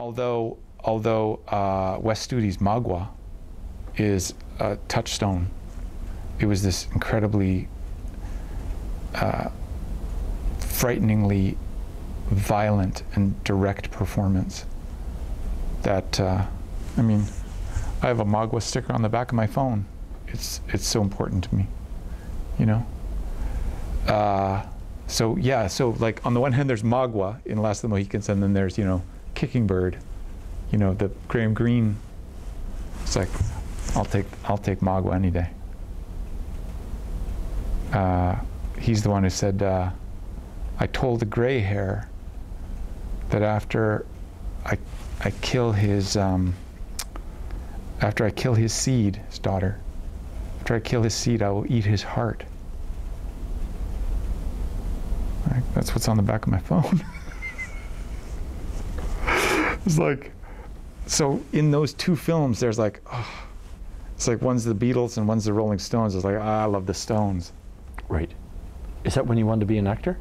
although although uh, Wes Studi's Magua is a touchstone, it was this incredibly uh, frighteningly violent and direct performance. That uh, I mean, I have a Magua sticker on the back of my phone. It's it's so important to me, you know. Uh, so yeah, so like on the one hand, there's Magua in Last of the Mohicans, and then there's you know Kicking Bird, you know the Graham Greene. It's like I'll take I'll take Magua any day. Uh, he's the one who said, uh, "I told the gray hair that after I I kill his um, after I kill his seed, his daughter, after I kill his seed, I will eat his heart." Like, that's what's on the back of my phone. it's like, so in those two films, there's like, oh, it's like one's the Beatles and one's the Rolling Stones. It's like, ah, I love the Stones. Right. Is that when you wanted to be an actor?